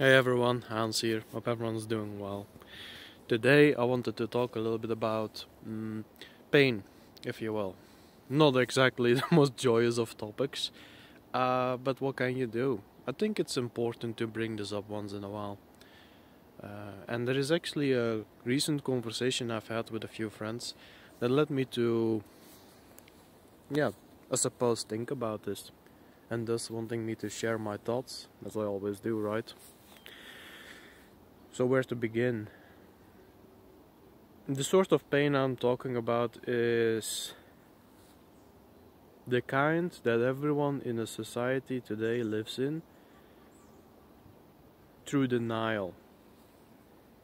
Hey everyone, Hanz here. Hope everyone's doing well. Today I wanted to talk a little bit about mm, pain, if you will. Not exactly the most joyous of topics, uh, but what can you do? I think it's important to bring this up once in a while. Uh, and there is actually a recent conversation I've had with a few friends that led me to, yeah, I suppose think about this. And thus wanting me to share my thoughts, as I always do, right? So where to begin? The sort of pain I'm talking about is the kind that everyone in a society today lives in through denial.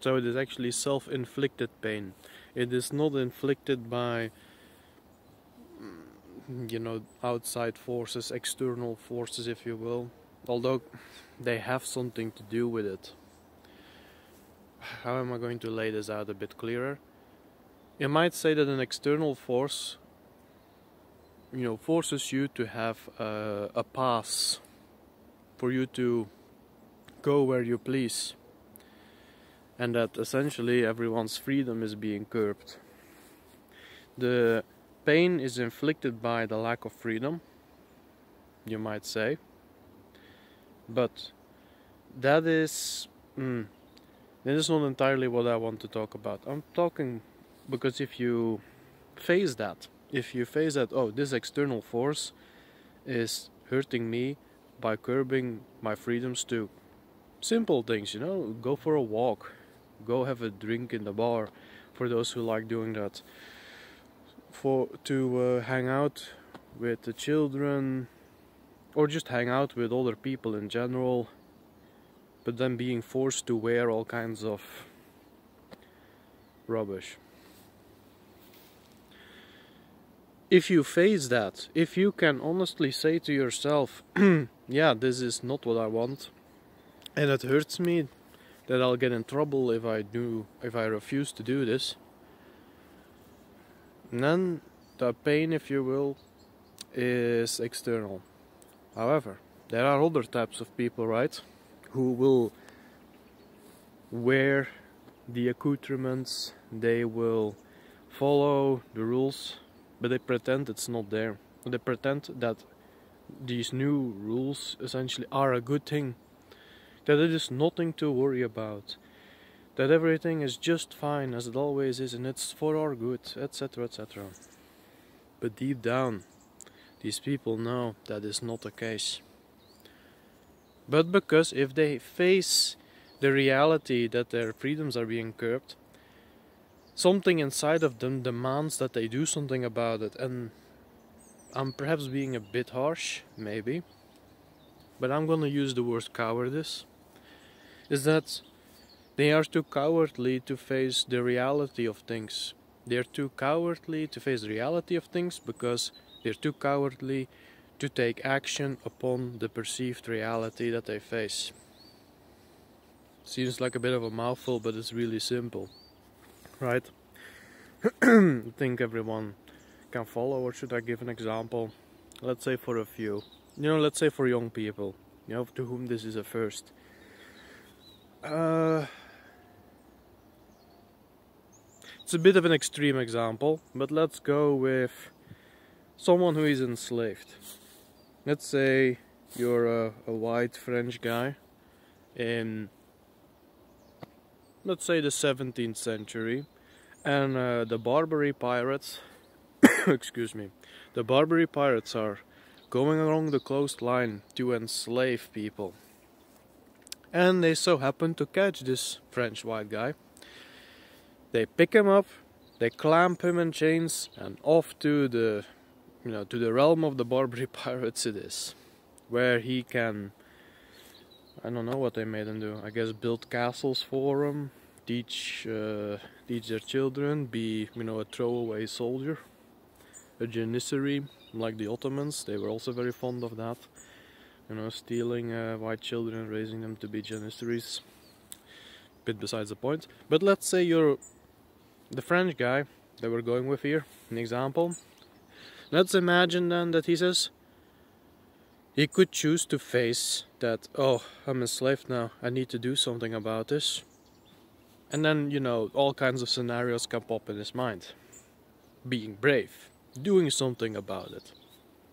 So it is actually self-inflicted pain. It is not inflicted by you know outside forces, external forces if you will, although they have something to do with it how am I going to lay this out a bit clearer? You might say that an external force, you know, forces you to have a, a pass for you to go where you please, and that essentially everyone's freedom is being curbed. The pain is inflicted by the lack of freedom, you might say, but that is. Mm, this is not entirely what I want to talk about. I'm talking because if you face that, if you face that, oh, this external force is hurting me by curbing my freedoms to simple things, you know, go for a walk, go have a drink in the bar for those who like doing that, for to uh, hang out with the children or just hang out with other people in general but then being forced to wear all kinds of rubbish. If you face that, if you can honestly say to yourself, yeah, this is not what I want, and it hurts me that I'll get in trouble if I do, if I refuse to do this, then the pain, if you will, is external. However, there are other types of people, right? Who will wear the accoutrements, they will follow the rules, but they pretend it's not there. They pretend that these new rules essentially are a good thing, that it is nothing to worry about, that everything is just fine as it always is and it's for our good, etc. etc. But deep down, these people know that is not the case but because if they face the reality that their freedoms are being curbed, something inside of them demands that they do something about it. And I'm perhaps being a bit harsh, maybe, but I'm gonna use the word cowardice. Is that they are too cowardly to face the reality of things. They're too cowardly to face the reality of things because they're too cowardly to take action upon the perceived reality that they face. Seems like a bit of a mouthful, but it's really simple, right? I think everyone can follow, or should I give an example? Let's say for a few. You know, let's say for young people, you know, to whom this is a first. Uh, it's a bit of an extreme example, but let's go with someone who is enslaved let's say you're a, a white French guy in let's say the 17th century and uh, the Barbary pirates excuse me the Barbary pirates are going along the coastline to enslave people. And they so happen to catch this French white guy. They pick him up they clamp him in chains and off to the you know to the realm of the Barbary pirates it is, where he can. I don't know what they made him do. I guess build castles for them, teach uh, teach their children, be you know a throwaway soldier, a janissary like the Ottomans. They were also very fond of that. You know, stealing uh, white children, raising them to be janissaries. Bit besides the point. But let's say you're the French guy that we're going with here, an example. Let's imagine then that he says, he could choose to face that, oh, I'm enslaved now, I need to do something about this. And then, you know, all kinds of scenarios can pop in his mind. Being brave, doing something about it.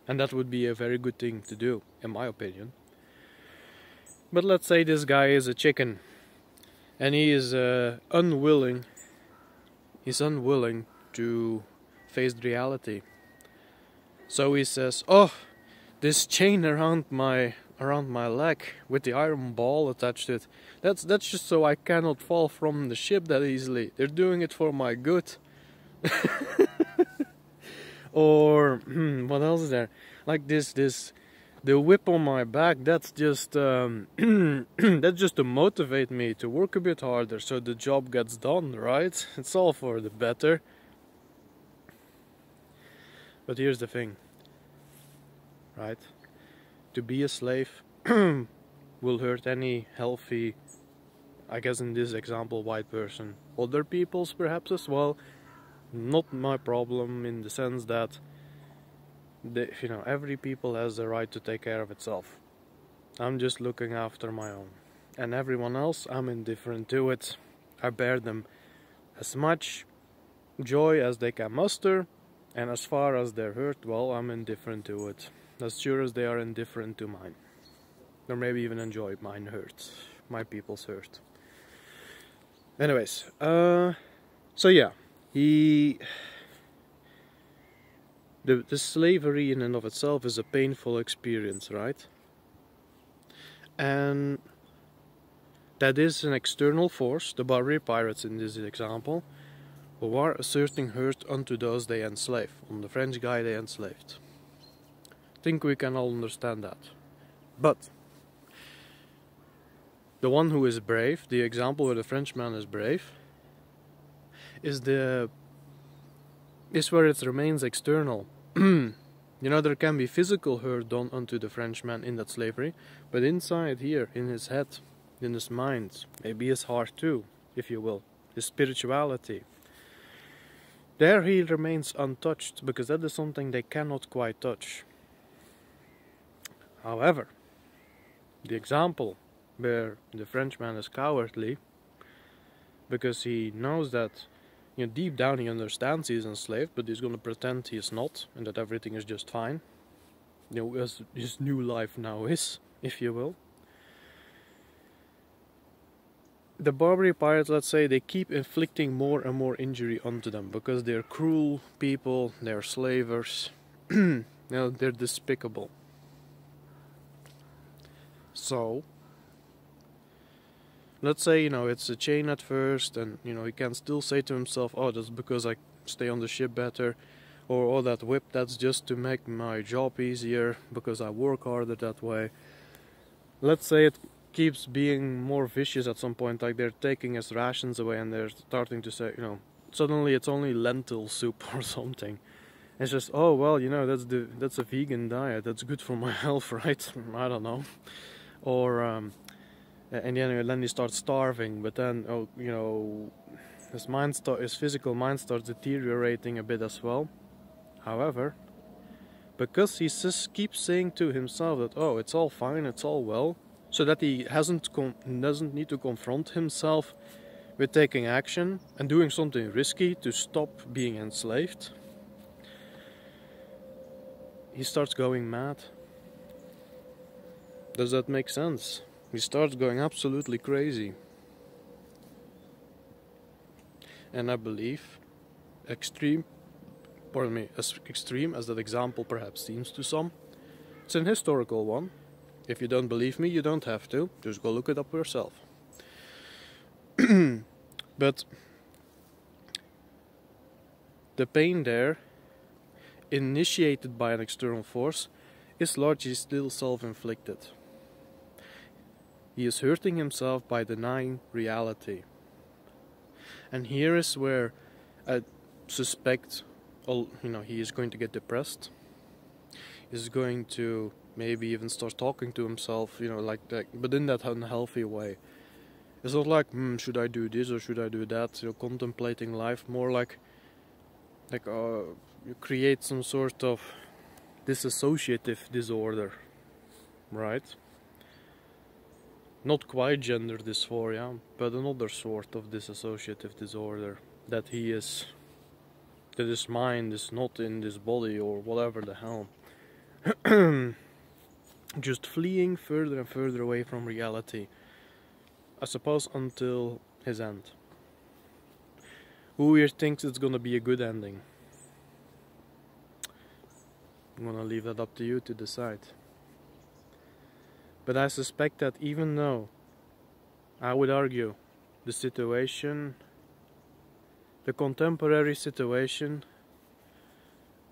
And that would be a very good thing to do, in my opinion. But let's say this guy is a chicken and he is uh, unwilling, he's unwilling to face reality. So he says, Oh, this chain around my around my leg with the iron ball attached to it. That's that's just so I cannot fall from the ship that easily. They're doing it for my good. or hmm, what else is there? Like this this the whip on my back. That's just um, that's just to motivate me to work a bit harder so the job gets done. Right? It's all for the better. But here's the thing right? To be a slave will hurt any healthy, I guess in this example, white person. Other people's perhaps as well. Not my problem in the sense that, the, you know, every people has the right to take care of itself. I'm just looking after my own. And everyone else, I'm indifferent to it. I bear them as much joy as they can muster, and as far as they're hurt, well, I'm indifferent to it as sure as they are indifferent to mine. Or maybe even enjoy mine hurt, my people's hurt. Anyways, uh, so yeah, he. The, the slavery in and of itself is a painful experience, right? And that is an external force, the Barbary pirates in this example, who are asserting hurt unto those they enslave, on the French guy they enslaved think we can all understand that. But the one who is brave, the example where the Frenchman is brave, is the is where it remains external. you know, there can be physical hurt done unto the Frenchman in that slavery, but inside here, in his head, in his mind, maybe his heart too, if you will, his spirituality. There he remains untouched because that is something they cannot quite touch. However, the example where the Frenchman is cowardly because he knows that you know, deep down he understands he's enslaved, but he's going to pretend he is not and that everything is just fine. You know, as his new life now is, if you will. The Barbary pirates, let's say, they keep inflicting more and more injury onto them because they're cruel people, they're slavers, you know, they're despicable. So, let's say, you know, it's a chain at first, and, you know, he can still say to himself, oh, that's because I stay on the ship better, or, oh, that whip, that's just to make my job easier, because I work harder that way. Let's say it keeps being more vicious at some point, like they're taking his rations away and they're starting to say, you know, suddenly it's only lentil soup or something. It's just, oh well, you know, that's the that's a vegan diet. That's good for my health, right? I don't know or um, and then then he starts starving. But then oh, you know, his mind start, his physical mind starts deteriorating a bit as well. However, because he just keeps saying to himself that oh, it's all fine, it's all well, so that he hasn't doesn't need to confront himself with taking action and doing something risky to stop being enslaved. He starts going mad. Does that make sense? He starts going absolutely crazy. And I believe extreme, pardon me, as extreme as that example perhaps seems to some, it's an historical one. If you don't believe me, you don't have to. Just go look it up yourself. but the pain there, initiated by an external force, is largely still self inflicted. He is hurting himself by denying reality. And here is where I suspect you know he is going to get depressed. He is going to maybe even start talking to himself, you know, like that, but in that unhealthy way. It's not like, hmm, should I do this or should I do that? You know, contemplating life more like, like uh, you create some sort of dissociative disorder right? Not quite gender dysphoria, but another sort of dissociative disorder that he is that his mind is not in this body or whatever the hell. Just fleeing further and further away from reality. I suppose until his end. Who here thinks it's gonna be a good ending? I'm gonna leave that up to you to decide. But I suspect that even though I would argue the situation, the contemporary situation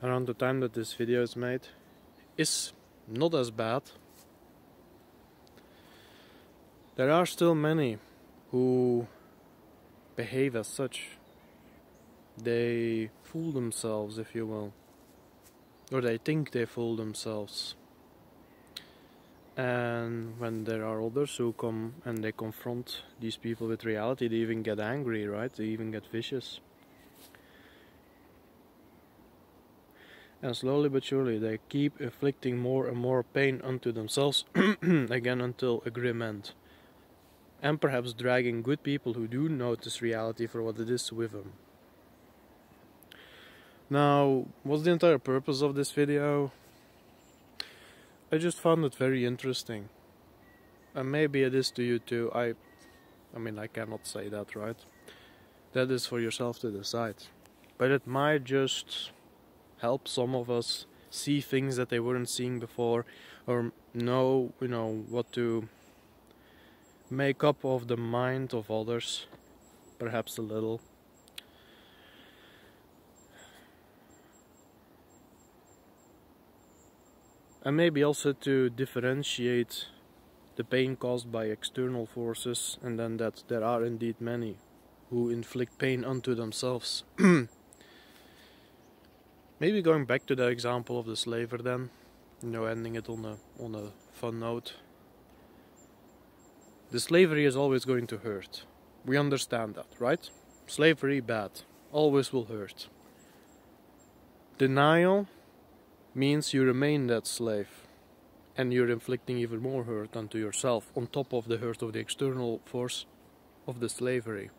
around the time that this video is made is not as bad. There are still many who behave as such. They fool themselves, if you will. Or they think they fool themselves. And when there are others who come and they confront these people with reality, they even get angry, right? They even get vicious. And slowly but surely they keep inflicting more and more pain unto themselves, again until a grim end. And perhaps dragging good people who do notice reality for what it is with them. Now, what's the entire purpose of this video? I just found it very interesting. And maybe it is to you too. I I mean I cannot say that, right? That is for yourself to decide. But it might just help some of us see things that they weren't seeing before or know, you know, what to make up of the mind of others perhaps a little and maybe also to differentiate the pain caused by external forces and then that there are indeed many who inflict pain unto themselves. maybe going back to the example of the slaver then, you know, ending it on a on a fun note. The slavery is always going to hurt. We understand that, right? Slavery bad, always will hurt. Denial means you remain that slave and you're inflicting even more hurt unto yourself on top of the hurt of the external force of the slavery.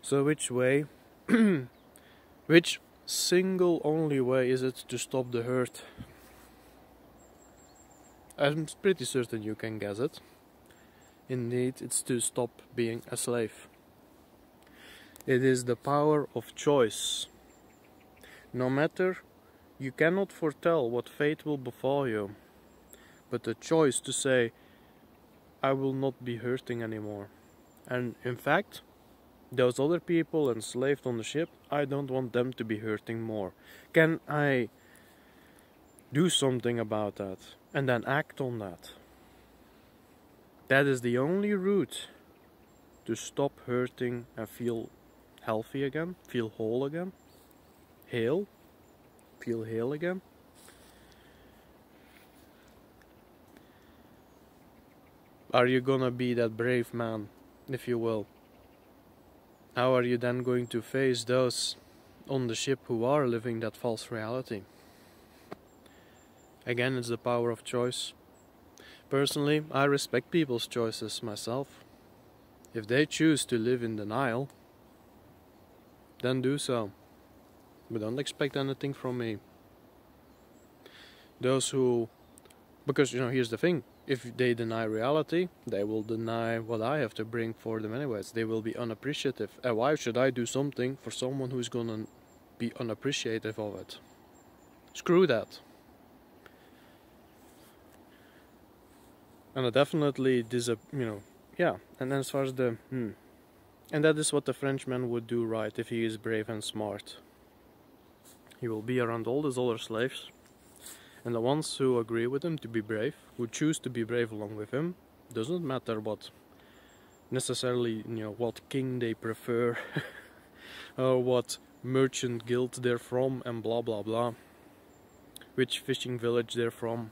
So which way which single only way is it to stop the hurt? I'm pretty certain you can guess it. Indeed, it's to stop being a slave. It is the power of choice. No matter you cannot foretell what fate will befall you, but the choice to say, I will not be hurting anymore. And in fact, those other people enslaved on the ship, I don't want them to be hurting more. Can I do something about that and then act on that? That is the only route to stop hurting and feel healthy again, feel whole again, heal feel hale again. Are you gonna be that brave man, if you will? How are you then going to face those on the ship who are living that false reality? Again, it's the power of choice. Personally, I respect people's choices myself. If they choose to live in denial, then do so. But don't expect anything from me. Those who, because you know, here's the thing if they deny reality, they will deny what I have to bring for them, anyways. They will be unappreciative. And why should I do something for someone who's gonna be unappreciative of it? Screw that. And I definitely dis you know, yeah. And as far as the, hmm. And that is what the Frenchman would do right if he is brave and smart. He will be around all these other slaves, and the ones who agree with him to be brave, who choose to be brave along with him, doesn't matter what necessarily you know what king they prefer or what merchant guild they're from and blah blah blah. Which fishing village they're from.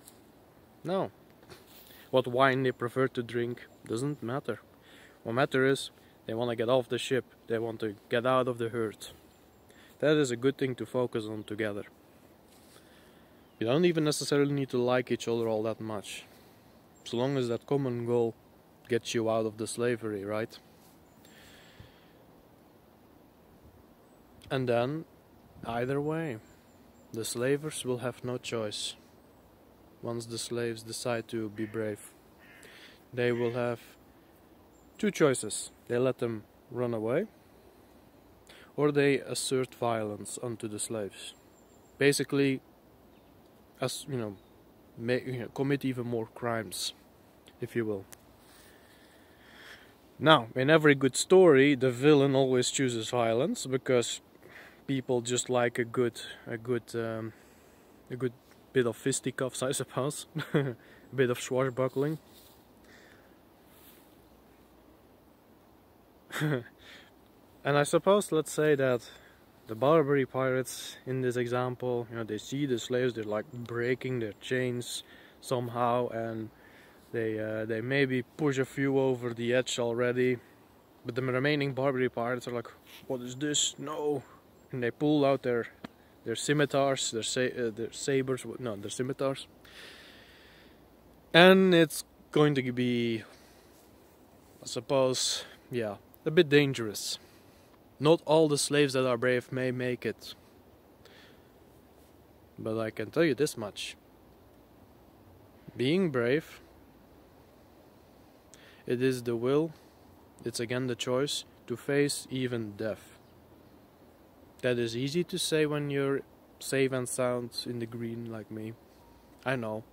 No. What wine they prefer to drink doesn't matter. What matters is they want to get off the ship they want to get out of the herd. That is a good thing to focus on together. You don't even necessarily need to like each other all that much. So long as that common goal gets you out of the slavery, right? And then, either way, the slavers will have no choice. Once the slaves decide to be brave, they will have two choices. They let them run away, or they assert violence onto the slaves. Basically, as you know, you know, commit even more crimes, if you will. Now, in every good story, the villain always chooses violence because people just like a good, a good, um, a good bit of fisticuffs, I suppose, a bit of swashbuckling. and I suppose, let's say that the Barbary pirates in this example, you know, they see the slaves, they're like breaking their chains somehow, and they uh, they maybe push a few over the edge already, but the remaining Barbary pirates are like, "What is this? No!" And they pull out their their scimitars, their sa uh, their sabers, no, their scimitars, and it's going to be, I suppose, yeah, a bit dangerous. Not all the slaves that are brave may make it. But I can tell you this much. Being brave, it is the will, it's again the choice, to face even death. That is easy to say when you're safe and sound in the green like me. I know.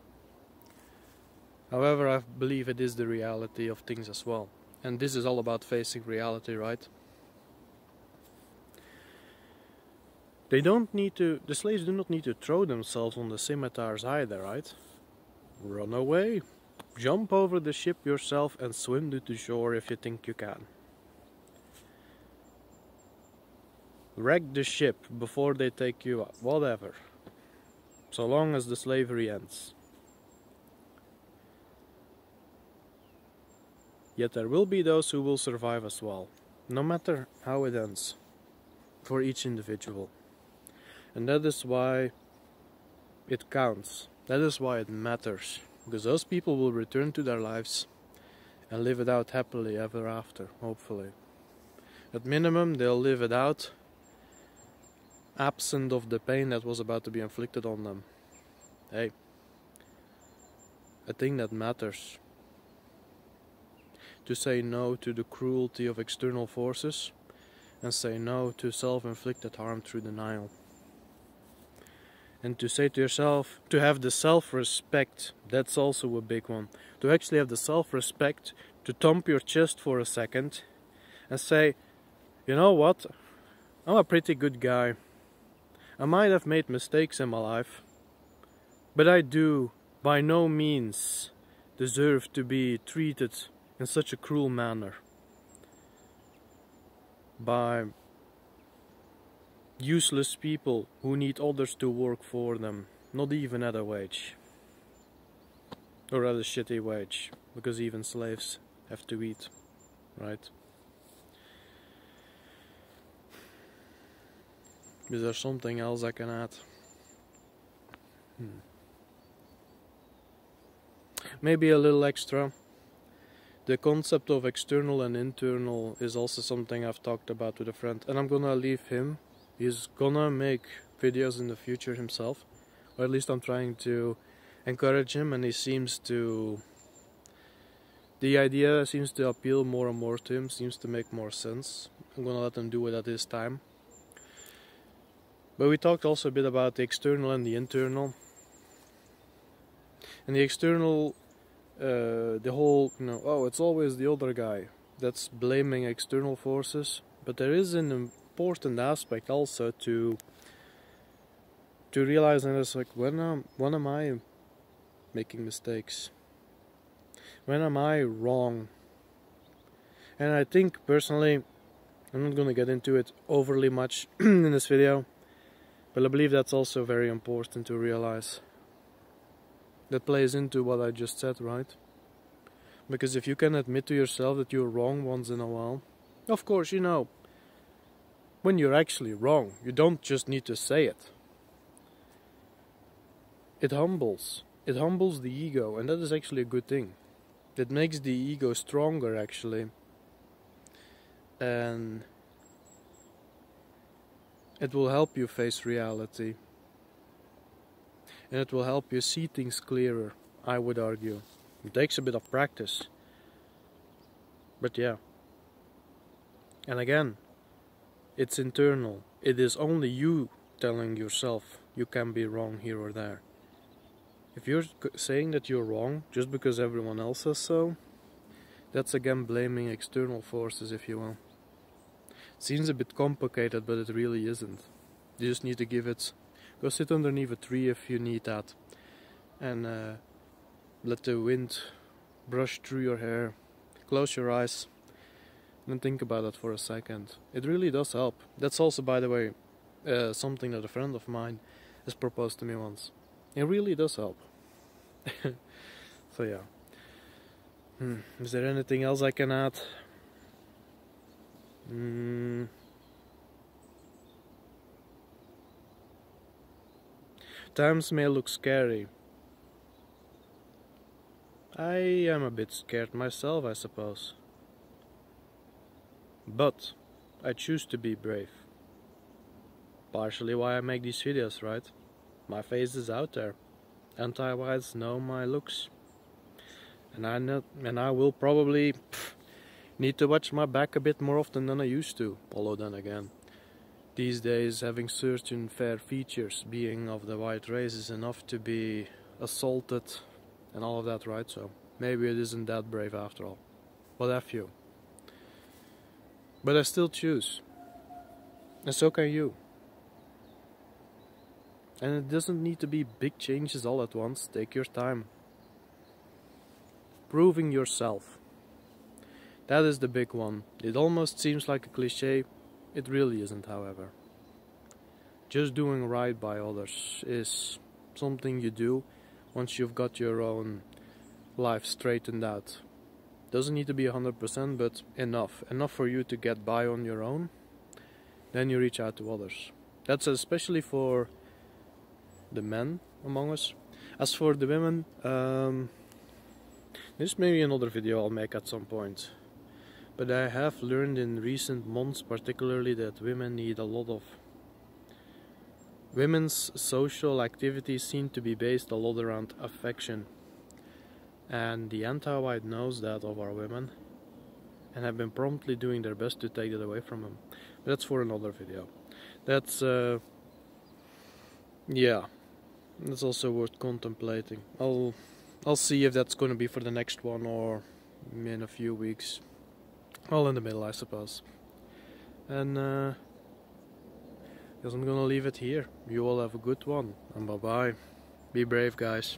However, I believe it is the reality of things as well. And this is all about facing reality, right? They don't need to, the slaves do not need to throw themselves on the scimitars either, right? Run away. Jump over the ship yourself and swim to the shore if you think you can. Wreck the ship before they take you out, whatever. So long as the slavery ends. Yet there will be those who will survive as well, no matter how it ends, for each individual. And that is why it counts. That is why it matters. Because those people will return to their lives and live it out happily ever after, hopefully. At minimum, they'll live it out absent of the pain that was about to be inflicted on them. Hey, a thing that matters. To say no to the cruelty of external forces and say no to self inflicted harm through denial and to say to yourself to have the self-respect that's also a big one. To actually have the self-respect to thump your chest for a second and say you know what? I'm a pretty good guy. I might have made mistakes in my life but I do by no means deserve to be treated in such a cruel manner by useless people who need others to work for them, not even at a wage. Or at a shitty wage, because even slaves have to eat, right? Is there something else I can add? Hmm. Maybe a little extra. The concept of external and internal is also something I've talked about with a friend, and I'm gonna leave him he's gonna make videos in the future himself or at least I'm trying to encourage him and he seems to the idea seems to appeal more and more to him seems to make more sense. I'm gonna let him do it at his time. But we talked also a bit about the external and the internal. And the external uh, the whole you know oh it's always the other guy that's blaming external forces but there is an important aspect also to to realize and it's like when am when am I making mistakes? When am I wrong? And I think personally I'm not gonna get into it overly much in this video, but I believe that's also very important to realize. That plays into what I just said, right? Because if you can admit to yourself that you're wrong once in a while, of course, you know, when you're actually wrong. You don't just need to say it. it humbles. It humbles the ego, and that is actually a good thing. That makes the ego stronger, actually. And it will help you face reality. And it will help you see things clearer, I would argue. It takes a bit of practice. But yeah. And again, it's internal. It is only you telling yourself you can be wrong here or there. If you're saying that you're wrong just because everyone else says so, that's again blaming external forces, if you will. Seems a bit complicated, but it really isn't. You just need to give it. Go sit underneath a tree if you need that, and uh, let the wind brush through your hair. Close your eyes, and think about it for a second. It really does help. That's also, by the way, uh, something that a friend of mine has proposed to me once. It really does help. so yeah. Hmm. Is there anything else I can add? Mm. Times may look scary. I am a bit scared myself, I suppose. But I choose to be brave. Partially why I make these videos, right? My face is out there. Anti-whites know my looks. And I, know, and I will probably pff, Need to watch my back a bit more often than I used to, although then again. These days having certain fair features, being of the white race is enough to be assaulted and all of that, right? So maybe it isn't that brave after all. What have you? But I still choose. And so can you. And it doesn't need to be big changes all at once. Take your time. Proving yourself. That is the big one. It almost seems like a cliche. It really isn't, however. Just doing right by others is something you do once you've got your own life straightened out. Doesn't need to be 100%, but enough. Enough for you to get by on your own. Then you reach out to others. That's especially for the men among us. As for the women, um, this may be another video I'll make at some point. But I have learned in recent months particularly that women need a lot of women's social activities seem to be based a lot around affection and the anti-white knows that of our women and have been promptly doing their best to take it away from them that's for another video that's uh, yeah that's also worth contemplating I'll I'll see if that's going to be for the next one or in a few weeks all in the middle, I suppose. And uh, guess I'm gonna leave it here. You all have a good one, and bye bye. Be brave, guys.